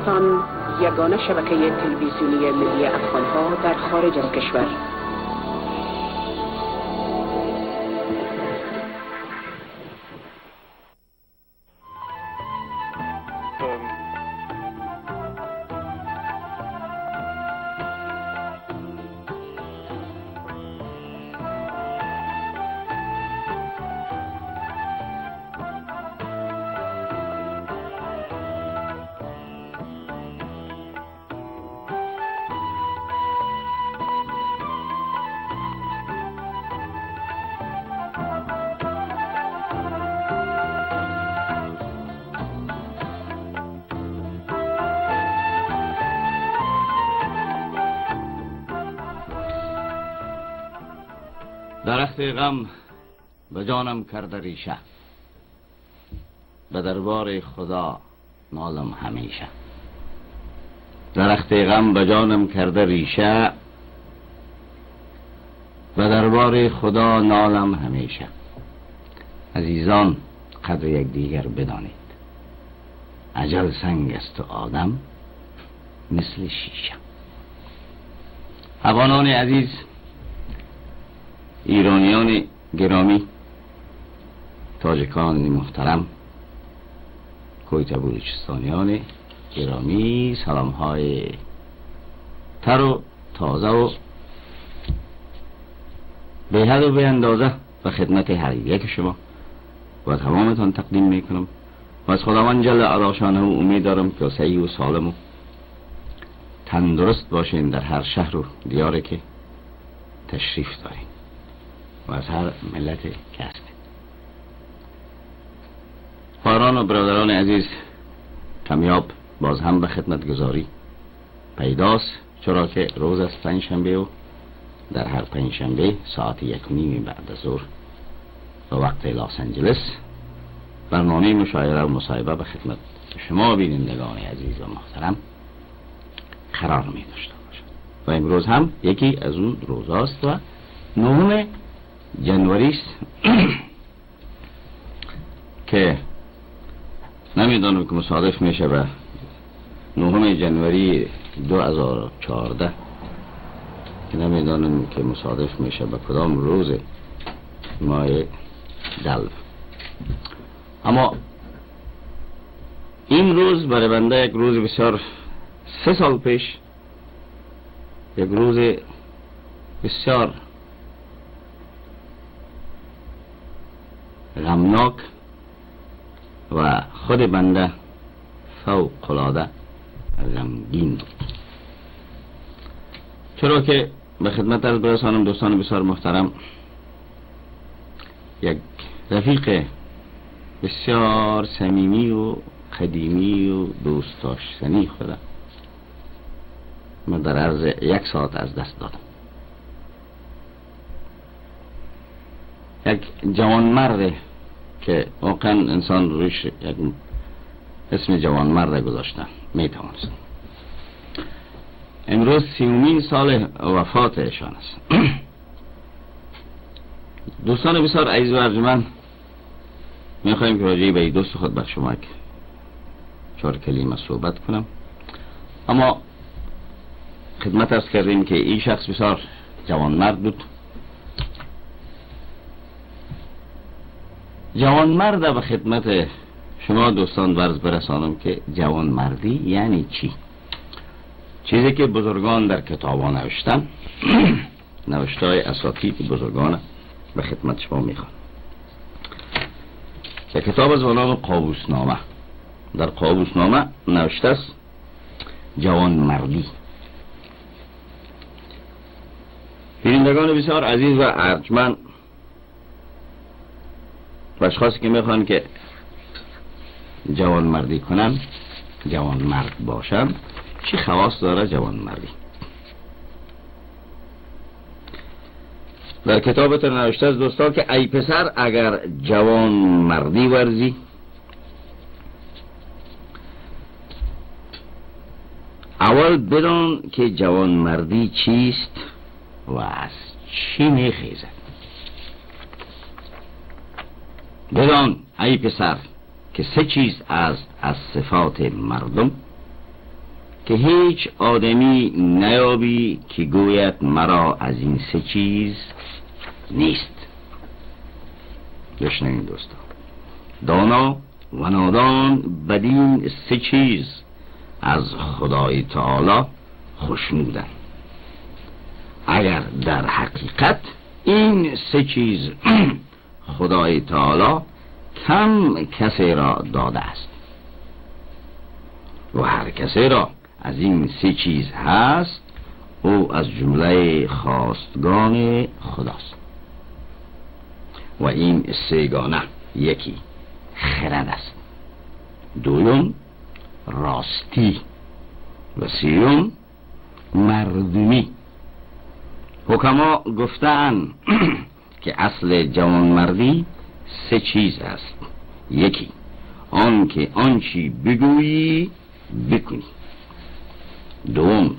افغانستان یگانه شبکه تلویزیونی ملی افغانها در خارج از کشور. درخت غم به جانم کرده ریشه. به دربار خدا نالم همیشه. درخت غم به جانم کرده ریشه. به دربار خدا نالم همیشه. عزیزان قدر یک دیگر بدانید. عجل سنگ است و آدم مثل شیشه. افغانان عزیز ایرانیان گرامی تاجکان محترم کویت بلوچستانیان گرامی سلام های تر و تازه و به حد و به اندازه به خدمت هر یک شما. و تمامتان تقدیم می‌کنم. و از خداوند جل عراشانه و امید دارم که صحیح و سالم و تندرست باشین در هر شهر و دیاره که تشریف دارین. و از هر ملت هستید خواهران و برادران عزیز کمیاب باز هم به خدمت گذاری پیداست چرا که روز از پنجشنبه و در هر پنجشنبه ساعت یک نیم بعد از ظهر به وقت لاس انجلس برنامه مشاعره و مصاحبه به خدمت شما بینندگان عزیز و محترم قرار می داشته باشد. و امروز هم یکی از اون روزاست و نهم جنوری که نمی‌دانم که مصادف میشه به نهم جنوری 2014 که نمی‌دانم که مصادف میشه به کدام روز ماه دلو. اما این روز برای بنده یک روز بسیار سه سال پیش یک روز بسیار غمناک و خود بنده فوق العاده غمگین. چرا که به خدمت از برسانم دوستان بسیار محترم یک رفیق بسیار صمیمی و قدیمی و دوست داشتنی خودم. من در عرض یک ساعت از دست دادم. یک جوان مرد که واقعا انسان روش یک اسم جوان مرد گذاشتن می‌توانست. امروز سیومین سال وفات ایشان است. دوستان بسیار عزیز و ارجمند می‌خوایم که راجعی به دوست خود بر شما که چهار کلمه صحبت کنم. اما خدمت ارز کردیم که این شخص بسیار جوان مرد بود. جوان مرد به خدمت شما دوستان برز برسانم که جوان مردی یعنی چی؟ چیزی که بزرگان در کتابا نوشتن. نوشته های بزرگان به خدمت شما می‌خوان. یک کتاب از نام قابوسنامه. در قابوسنامه نوشته است جوان مردی بینندگان بسیار عزیز و ارجمند و اشخاصی که می‌خوان که جوان مردی کنن جوان مرد باشن چی خواست داره جوان مردی در کتابت نوشته از دوستان که ای پسر اگر جوان مردی ورزی. اول بدان که جوان مردی چیست و از چی میخیزد. بدان ای پسر که سه چیز از از صفات مردم که هیچ آدمی نیابی که گوید مرا از این سه چیز نیست. بشنوین دوستان دانا و نادان بدین سه چیز از خدای تعالی خوشنودن اگر در حقیقت این سه چیز خدای تعالی کم کسی را داده است. و هر کسی را از این سه چیز هست او از جمله خواستگان خداست. و این سیگانه یکی خرد است. دویم راستی. و سیوم مردمی. حکما گفتن که اصل جوانمردی سه چیز است. یکی آن که آنچی بگویی بکنی. دوم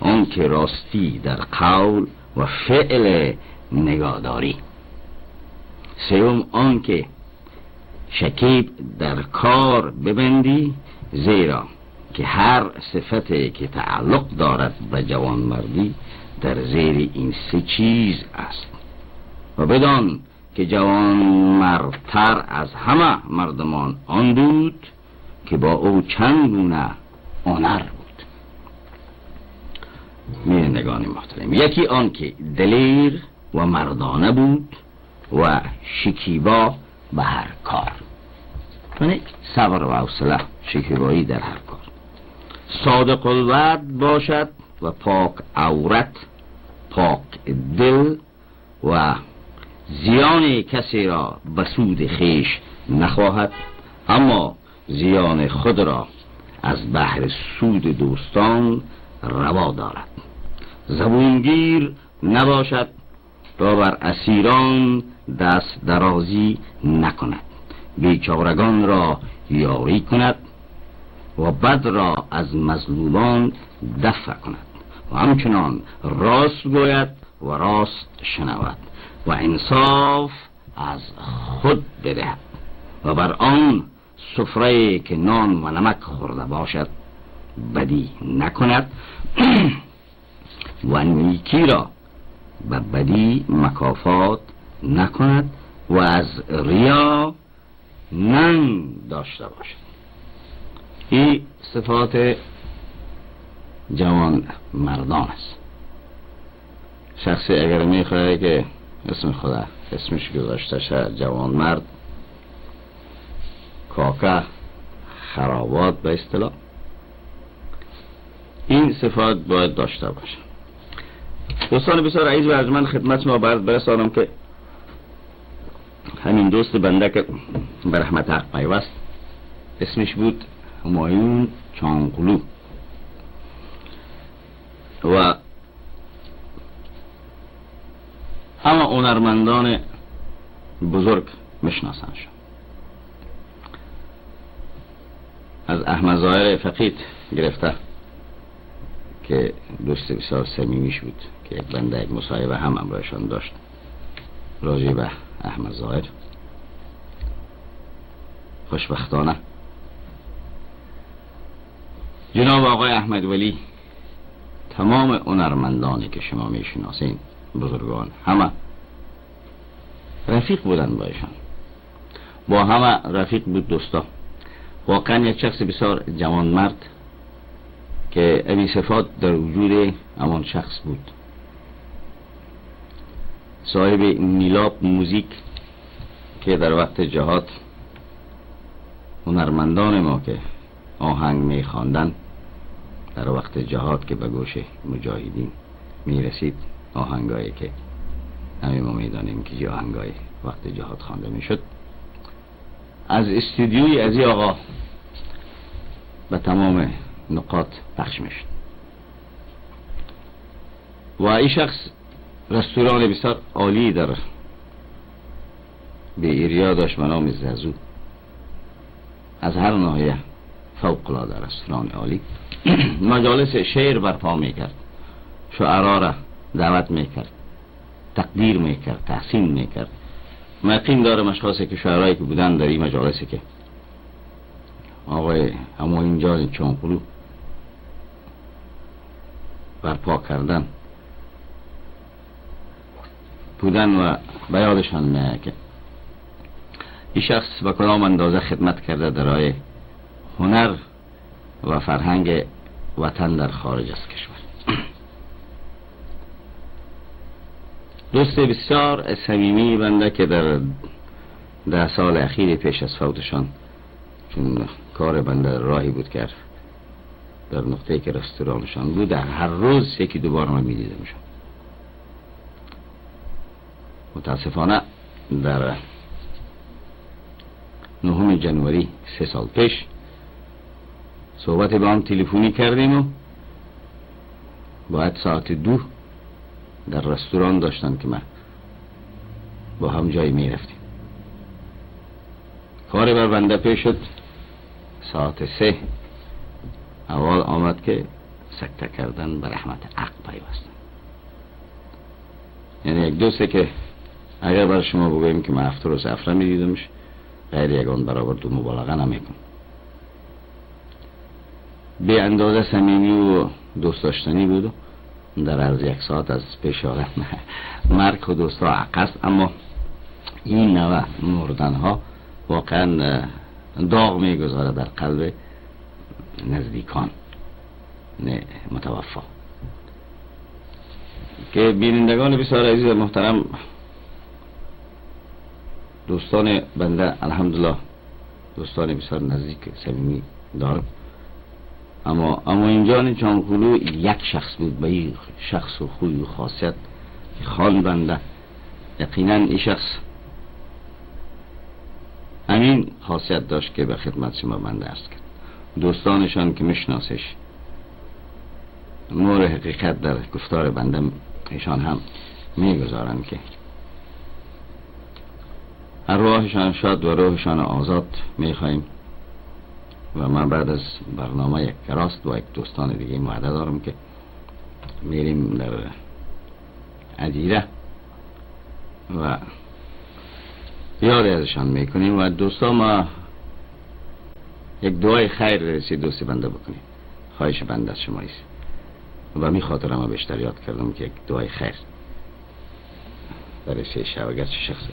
آن که راستی در قول و فعل نگاداری. سوم آن که شکیب در کار ببندی زیرا که هر صفتی که تعلق دارد به جوانمردی در زیر این سه چیز است. و بدان که جوان مردتر از همه مردمان آن بود که با او چند گونه هنر بود. میرندگان محترم یکی آن که دلیر و مردانه بود و شکیبا به هر کار. یعنی صبر و حوصله شکیبایی در هر کار. صادق الوعد باشد و پاک عورت پاک دل و زیان کسی را به سود خیش نخواهد اما زیان خود را از بحر سود دوستان روا دارد. زبونگیر نباشد و بر اسیران دست درازی نکند. بیچارگان را یاری کند و بد را از مظلومان دفع کند. و همچنان راست گوید و راست شنود و انصاف از خود بدهد و بر آن سفره که نان و نمک خورده باشد بدی نکند و نیکی را به بدی مکافات نکند و از ریا ننگ داشته باشد. این صفات جوان مردان است. شخصی اگر می‌خواه که اسم خدا اسمش گذاشته شد جوان مرد کاکه خرابات به اصطلاح. این صفات باید داشته باشه دوستان بسیار عیز و از من خدمت ما برد برسانم که همین دوست بنده که به رحمت حق پیوست اسمش بود همایون چانقلو و همه هنرمندان بزرگ میشناسنش از احمد ظاهر فقید گرفته که دوست بسیار سمیمیش بود که یک بنده یک مصاحبه هم امرایشان داشت. راجع به احمد ظاهر خوشبختانه. جناب آقای احمد ولی تمام هنرمندانی که شما می‌شناسین بزرگان. همه. رفیق بودن با ایشان. با همه رفیق بود دوستا. واقعا یک شخص بسیار جوان مرد که ابی صفات در وجود همان شخص بود. صاحب نیلاب موزیک که در وقت جهاد هنرمندان ما که آهنگ می خواندن در وقت جهاد که به گوش مجاهدین می رسید آهنگایی که همه ما می‌دانیم که آهنگای وقت جهاد خوانده می‌شد. از استودیوی از آقا به تمام نقاط پخش می‌شد. و این شخص رستوران بسیار عالی در به ایریا داشت به نام ززو از هر ناحیه فوق العاده رستوران عالی. مجالس شعر برپا می‌کرد. شعرا را دعوت می‌کرد تقدیر می‌کرد تحسین می‌کرد. من یقین دارم اشخاصی که شعرهایی که بودن در این مجالسی که. آقای همو اینجا چونقلو برپا کردن. بودن و به یادشان میاد که این شخص به کدام اندازه خدمت کرده در هنر و فرهنگ وطن در خارج از کشور. دوست بسیار صمیمی بنده که در ده سال اخیر پیش از فوتشان چون کار بنده راهی بود کرد در نقطه که رستورانشان بود هر روز یکی دوبار من میشون متاسفانه در نهم جنوری سه سال پیش صحبت با هم تلفنی کردیم و باید ساعت دو در رستوران داشتن که من. با هم جای می رفتیم کار بر پیش شد. ساعت سه. اول آمد که سکته کردن به رحمت عقل پیوستن. یعنی یک دوسته که اگر بر شما بگویم که من افتر و سفره می دیدمش غیر یگان برابر دو مبالغه نمیکن به اندازه سمیمی و دوست داشتنی بود در عرض یک ساعت از پیش آدم و دوستا عقص اما این نوع مردن ها واقعا داغ می‌گذاره در قلب نزدیکان نه متوفا. که بینندگان بسیار عزیز محترم دوستان بنده الحمدلله دوستان بسیار نزدیک صمیمی دارم. اما اما اینجا چانکولو یک شخص بود به این شخص و خوی و خاصیت خان بنده. یقینا این شخص همین خاصیت داشت که به خدمت شما بنده است کرد. دوستانشان که میشناسش مور حقیقت در گفتار بنده ایشان هم می‌گذارند که ارواحشان شاد و روحشان آزاد می‌خواهیم. و من بعد از برنامه یک راست با یک دوستان دیگه وعده دارم که میریم در عدیره و یاد ازشان می‌کنیم و دوستا ما یک دعای خیر رسید دوستی بنده بکنیم خواهش بنده از شما ایست. و می خاطر ما بیشتر یاد کردم که یک دعای خیر برای شب اگر چه شخصی.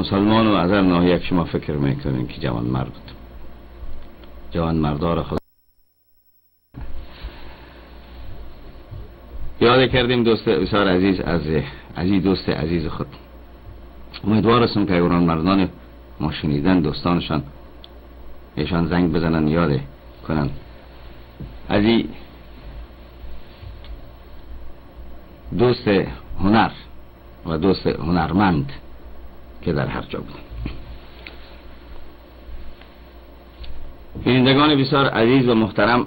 مسلمان و از ناحیه شما فکر می‌کنین که جوان مرد جوان مردار خدا یاد کردیم دوست بسیار عزیز از عزیز دوست عزیز خود. امیدوار هستم که اگران مردان ما شنیدن دوستانشان ایشان زنگ بزنن یاد کنن. از دوست هنر و دوست هنرمند که در هر جا بودن بینندگان بسیار عزیز و محترم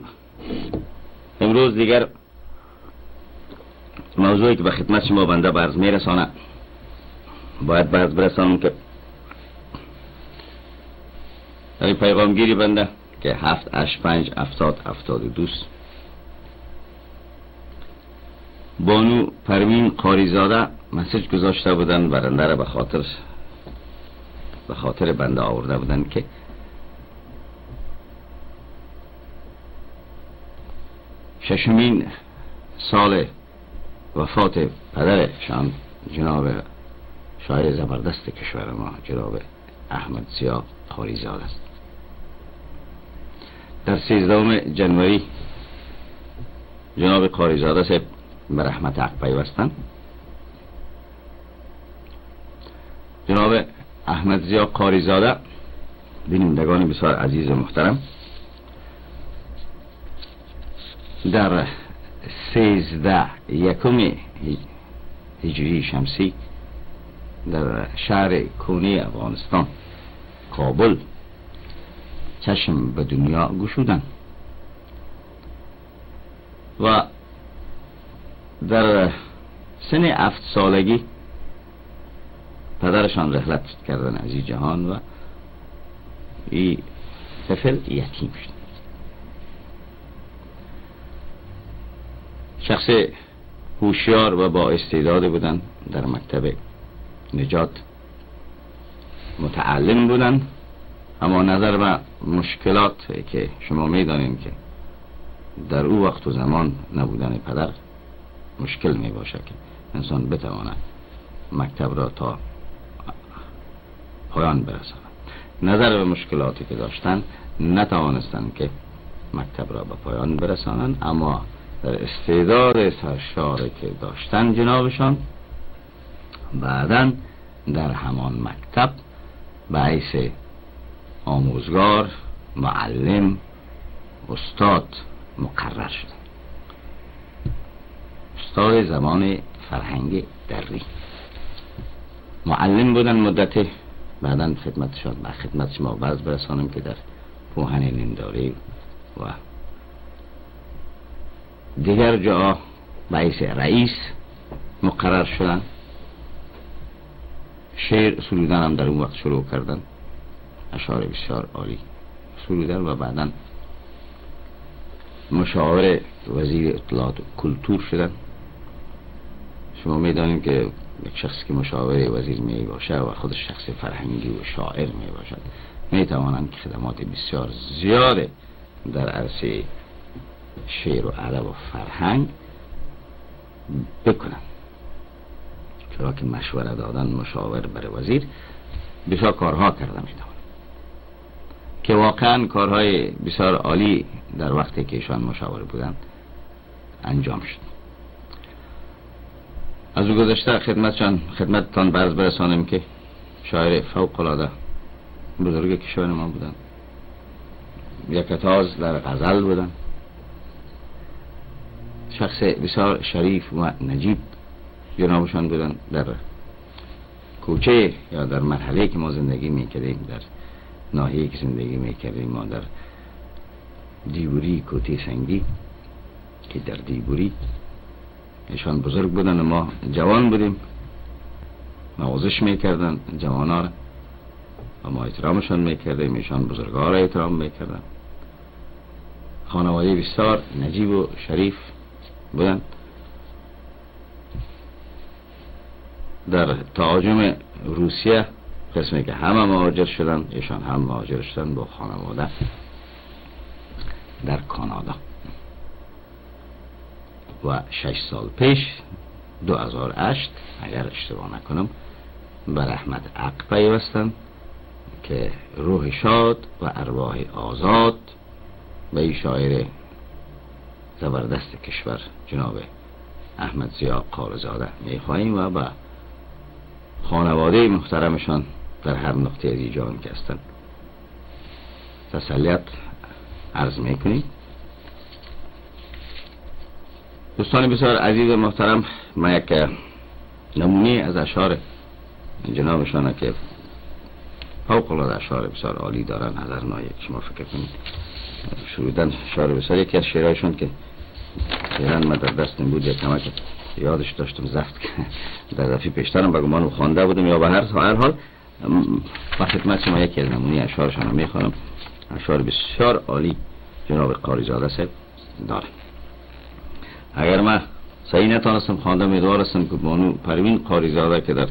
امروز دیگر موضوعی که به خدمت شما بنده برز میرسانه باید برز برسانم که در پیغامگیری بنده که هفت اش پنج افتاد افتاد دوست بانو پروین قاریزاده مسج گذاشته بودن برنده را به خاطر به خاطر بنده آورده بودن که ششمین سال وفات پدرشان جناب شاعر زبردست کشور ما جناب احمد سیا خاریزاد است. در سیزدهم جنوری جناب قاریزاده سے به رحمت حق پیوستن جناب احمد زیا قاریزاده بینندگان بسیار عزیز و محترم. در سیزده یکم هجری شمسی در شهر کونی افغانستان کابل چشم به دنیا گشودن. و در سن افت سالگی پدرشان رحلت کردن از این جهان و این طفل یتیم شد. شخص هوشیار و با استعداد بودن در مکتب نجات متعلم بودن اما نظر و مشکلات که شما می‌دانیم که در او وقت و زمان نبودن پدر مشکل می باشه که انسان بتواند مکتب را تا پایان برساند نظر به مشکلاتی که داشتن نتوانستند که مکتب را به پایان برسانند اما در استعداد سرشاره که داشتن جنابشان بعدا در همان مکتب به آموزگار معلم استاد مقرر شد استاد زمان فرهنگ دری. معلم بودن مدت بعدا خدمتشان و خدمت شما وز برسانم که در پوهن ننداری و دیگر جا باعث رئیس مقرر شدن. شعر سرودن هم در اون وقت شروع کردن. اشعار بسیار عالی سرودن و بعدا مشاور وزیر اطلاعات و کلتور شدن. شما می‌دانیم که یک شخص که مشاور وزیر می باشه و خودش شخص فرهنگی و شاعر می باشد می توانند خدمات بسیار زیاده در عرصه شعر و ادب و فرهنگ بکنند. چرا که مشوره دادن مشاور بر وزیر بسیار کارها کرده می که واقعا کارهای بسیار عالی در وقتی که ایشان مشاور بودند انجام شد. از او گذشته خدمتشان خدمتتان برز برسانم که شاعر فوق العاده بزرگ کشور ما بودن یکتاز در غزل بودن شخص بسیار شریف و نجیب جنابشان بودن در کوچه یا در مرحله که ما زندگی می‌کردیم در ناحیه که زندگی می‌کردیم ما در دیبوری کوتی سنگی که در دیبوری ایشان بزرگ بودن ما جوان بودیم. نوازش می‌کردن جوانا را. و ما احترامشان می‌کردیم ایشان بزرگا را احترام می‌کردن. خانواده بسیار نجیب و شریف بودن. در تاجم روسیه قسمی که همه مهاجر شدن ایشان هم مهاجر شدن با خانواده در کانادا. و شش سال پیش دو هزار اشت اگر اشتباه نکنم بر احمد عق پیوستن که روح شاد و ارواح آزاد به این شاعر زبردست کشور جناب احمد زیا قارزاده می‌خواهیم و به خانواده محترمشان در هر نقطه از جان که هستن تسلیت عرض می‌کنیم. دوستان بسیار عزیز و محترم ما یک نمونه از اشعار جنابشانه که فوق العاده اشعار بسیار عالی دارن. هزار نایک شما فکر کنید. شروعدن اشعار بسیار یکی از شعرهایشون که فعلا من در دست بود یک کمک یادش داشتم زفت که در دفعه پیشترم بگمان خوانده بودم. یا به هر هر حال با خدمت شما یکی از نمونه اشعارشان رو می‌خوانم. اشعار بسیار عالی جناب قاریزاده صاحب داره. اگر من صحیح نتانستم امیدوار هستم که بانو پروین قاریزاده که در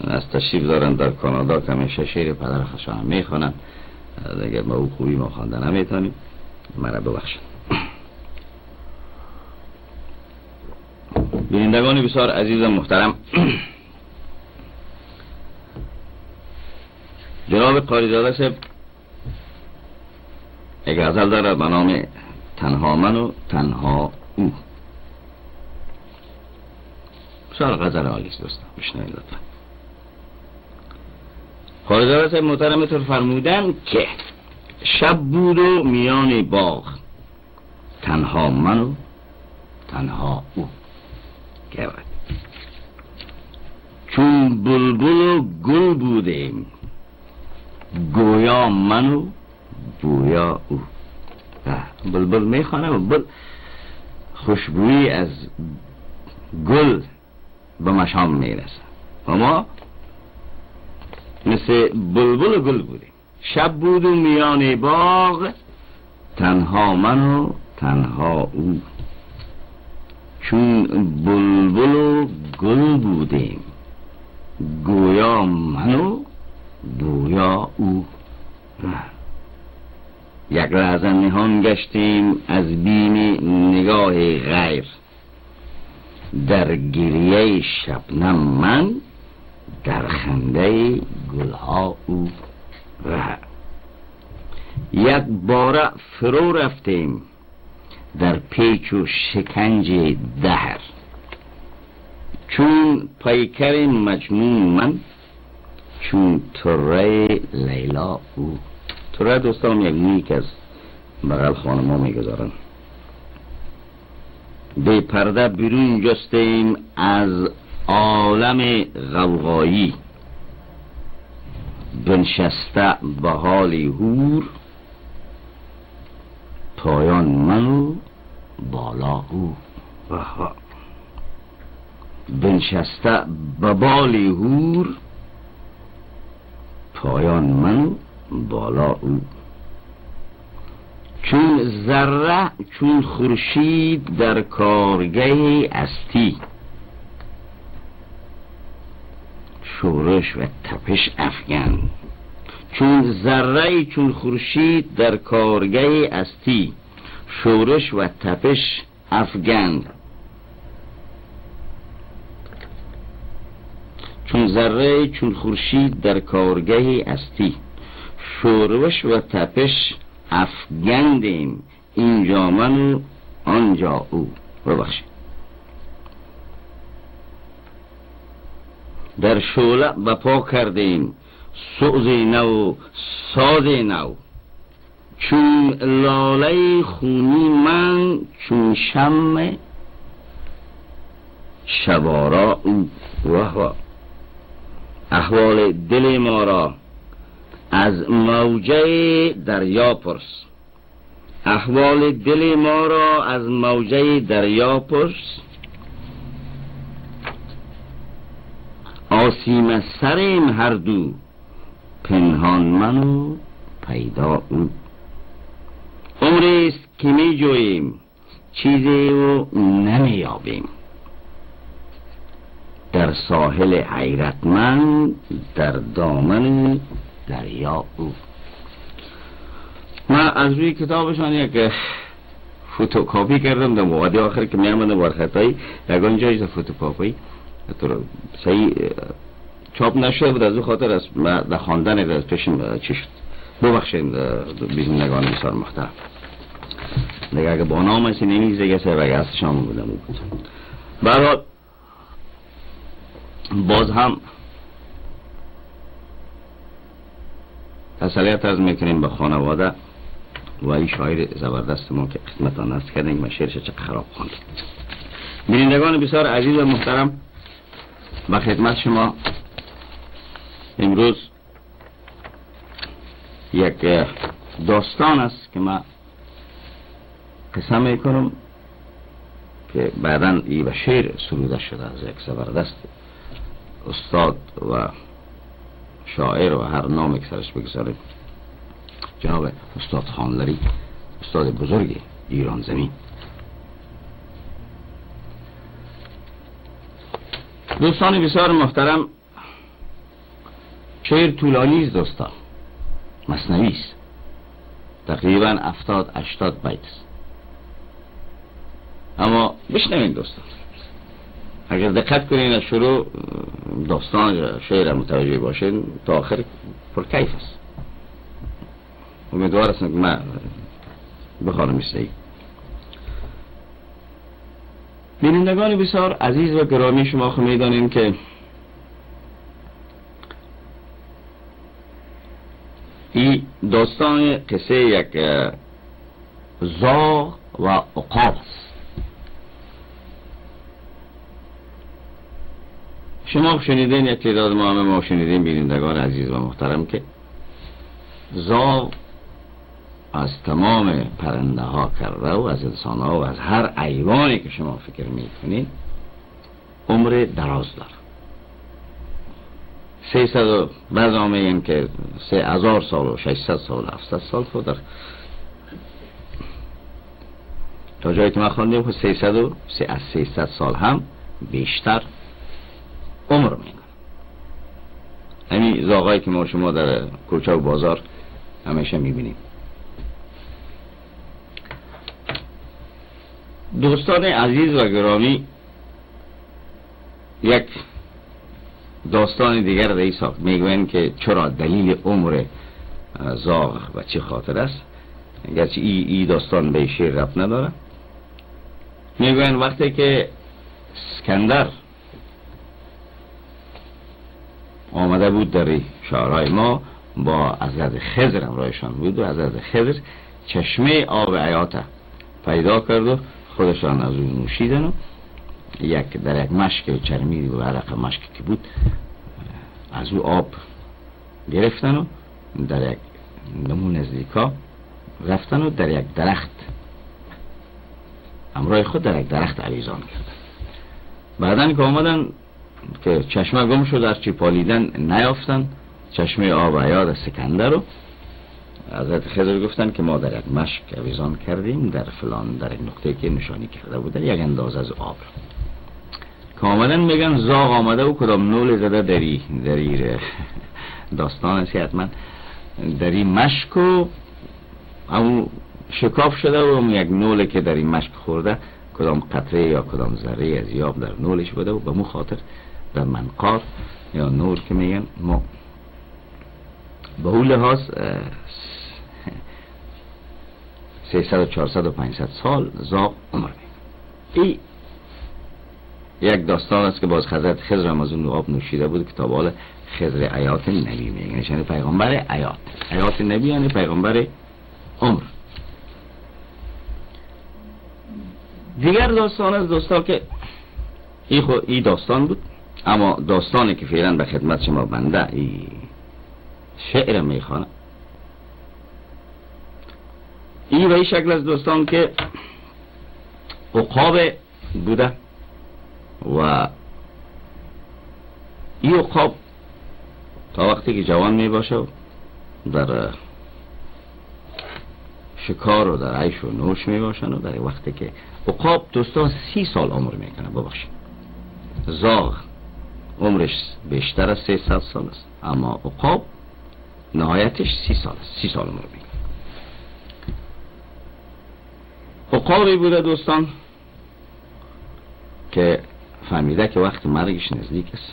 از تشریف دارن در کانادا که همیشه شعر پدر خشان می‌خوانن اگر ما او خوبی ما خوانده نمی‌تونیم مرا ببخشن بینندگان بسیار عزیز و محترم. جناب قاریزاده صاحب یک غزل داره به نام تنها من و تنها او. بسیار غزل آلیست دوستان بشنوید لطفا. صاحب محترمتون فرمودن که شب بود و میان باغ. تنها من و تنها او. گرد چون بلبل و گل بودیم گویا من و بویا او. بلبل می‌خوانم. بل خوشبویی از گل. به مشام می‌رسه و ما مثل بلبل گل بودیم شب بود و میان باغ تنها من و تنها او. چون بلبل و گل بودیم گویا من و گویا او. یک لحظه نهان گشتیم از بیم نگاه غیر. در گریه شبنم من در خنده گلها او ره یک باره فرو رفتیم در پیچ و شکنج دهر. چون پیکر مجنون من چون تره لیلا او. تره دوستان یک مویی که از بغل خانما می‌گذارن. به پرده بیرون جستیم از عالم غوغایی بنشسته به حال هور پایان منو بالا او. بنشسته به بالی هور پایان من بالا او. چون ذره چون خورشید در کارگه استی شورش و تپش افغان چون ذره چون خورشید در کارگه استی شورش و تپش افغان چون ذره چون خورشید در کارگه استی شورش و تپش افگندیم. اینجا من و آنجا او. ببخشید. در شوله بپا کردیم. سوز نو ساز نو. چون لاله خونی من چون شم شبارا او. احوال دل ما را از موجه دریا پرس. احوال دل ما را از موجه دریا پرس. آسیم سریم هر دو. پنهان منو پیدا او. عمریست که می جوییم. چیزی رو نمیابیم در ساحل حیرتمند در دامن دریا. او من از روی کتابشان یک فوتوکاپی کردم در موقعی آخر که می آمدم ورخطایی یکان جایز فوتوکاپی تو صحیح چاپ نشده بود. از او خاطر از در خواندن از پیشم چی شد؟ ببخشید بیزندگان بسیار محترم دیگه اگه با نام اسی نمیزه یه سر وگه شام بودم. بود برحال باز هم تسلیت از می‌کنیم به خانواده و این شاعر زبردست ما که خدمتان است کردیم و شعرش چه خراب خواند بینندگان بسیار عزیز و محترم و خدمت شما امروز یک داستان است که ما قسم می‌کنم که بعدا ای به شعر سروده شده از یک زبردست استاد و شاعر و هر نامی که سرش بگذاریم جناب استاد خانلری استاد بزرگ ایران زمین. دوستان بسیار محترم شعر طولانی است دوستان. مصنوی است. تقریبا افتاد اشتاد بیت است. اما بشنوین دوستان. اگر دقت کنین از شروع داستان شعر متوجه باشین تا آخر پر کیف است. امیدوار هستم که من بخوانم ایستایی بینندگان بسیار عزیز و گرامی شما خو می‌دانیم که این داستان قصه یک زاغ و عقاب است. شما شنیدین یک تعداد ما همه ما شنیدین بینندگان عزیز و محترم که زاغ از تمام پرنده ها کرده و از انسان و از هر ایوانی که شما فکر می‌کنید عمر دراز داره سی سد آمه که سه هزار سال و ششصد سال و هفتصد سال خود در تا جایی که ما خوندیم که سی سد و سی از سی ست سال هم بیشتر عمر می‌کنه. همین یعنی زاغایی که ما شما در کوچه و بازار همیشه می‌بینیم. دوستان عزیز و گرامی یک داستان دیگر در ساخت. می‌گوین که چرا دلیل عمر زاغ و چه خاطر است؟ گرچه ای, ای داستان به شعر رب نداره. می‌گوین وقتی که سکندر آمده بود در شعرهای ما با حضرت خضر همراهشان بود و حضرت خضر چشمه آب عیاته پیدا کرد و خودشان از اون نوشیدن و یک در یک مشک چرمی و عرق مشک که بود از او آب گرفتن و در یک نمون نزدیکا رفتن و در یک درخت همراه خود در یک درخت عویزان کردن بعدا که آمدن که چشمه گم شد از چی پالیدن نیافتن. چشمه آب عیاد سکندر رو حضرت خضر گفتن که ما در یک مشک اویزان کردیم در فلان در یک نقطه که نشانی کرده بود در یک انداز از آب که آمدن میگن زاغ آمده و کدام نول زده دری دری داستان است حتما دری مشک و همون شکاف شده و یک نول که در این مشک خورده کدام قطره یا کدام ذره از یاب در نولش بوده و به مو خاطر در منقار یا نور که میگن ما. به اون لحاظ 300 و 400 و 500 سال زاق عمر ای یک داستان است که باز خزرت خضر هم از اون آب نوشیده بود کتاب حال خضر عیات نبی میگن. یعنی پیغمبر عیات عیات نبی یعنی پیغمبر عمر. دیگر داستان از دوستا که ای, خو ای داستان بود. اما داستانی که فعلا به خدمت شما بنده ای شعر می‌خوانم. این و این شکل از دوستان که اقاب بوده و این اقاب تا وقتی که جوان می باشه در شکار و در عیش و نوش می باشن و در وقتی که اقاب دوستان سی سال عمر می‌کنه ببخشید. زاغ. عمرش بیشتر از سی سال است. اما اقاب نهایتش سی سال است. سی سال عمر می‌کنه عقابی بوده دوستان که فهمیده که وقت مرگش نزدیک است.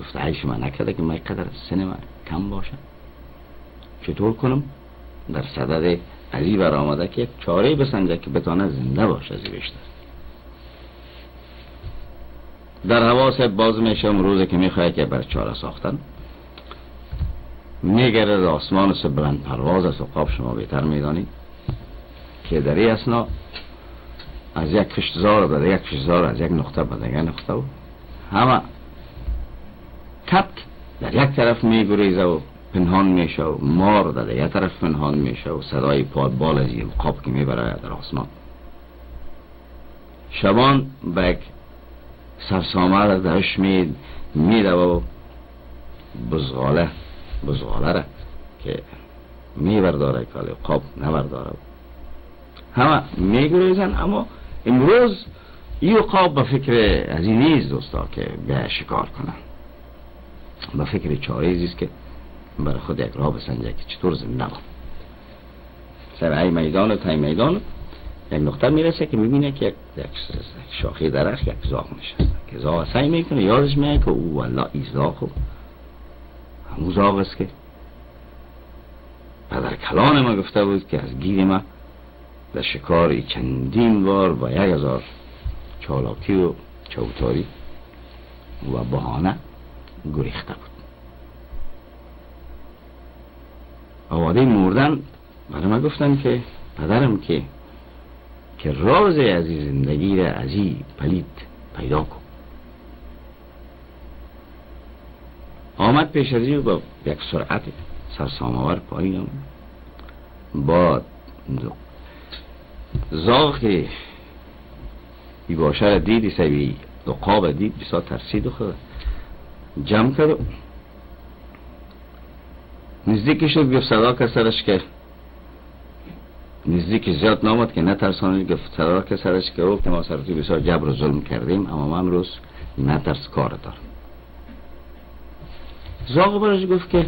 گفته عیش من نکرده که من قدر سن من کم باشه چطور کنم؟ در صدد علی بر آمده که چاره بسنجه که بتانه زنده باشه از بیشتر در حواس باز میشه روزه که می‌خواه که بر چاره ساختن. میگرد آسمان سه بلند پرواز است و قاب شما بهتر می‌دانید که در این اسنا از یک کشتزار در یک کشتزار از یک نقطه به دیگه نقطه و همه کپک در یک طرف می گریزه و پنهان میشه و مار در یک طرف پنهان میشه و صدای پادبال از این قاب که می‌بره در آسمان. شبان به یک سرسامه را درش می میده و بزغاله بزغاله را که میبرداره که قاب نبرداره. همه میگریزن اما امروز این قاب به فکر از این نیست دوستا که به شکار کنن. به فکر چاره است که برای خود یک راه بسنجه که چطور زنده با سر ای میدان و تای میدان. یک نقطه می‌رسه که می‌بینه که یک, شاخه درخت یک زاغ نشسته. که زاغ سعی می‌کنه یادش میگه که او والله ای زاغ همون زاغ است که پدر کلان ما گفته بود که از گیر ما در شکاری چندین بار با یک هزار چالاکی و چوتاری و بهانه گریخته بود. آواده مردن برای من گفتن که پدرم که که راز از این زندگی را از این پلید پیدا کن. آمد پیش از او با یک سرعت سرساماور پایین آمد. با که ای باشه دیدی سوی قاب دید بسا ترسید خود جمع کرد. نزدیکی شد گفت صدا که نزدیک زیاد نامد که نترسانی گفت صدا کسرش که او که ما سرطی بسیار جبر و ظلم کردیم اما من امروز نترس کار دارم. زاغ برش گفت که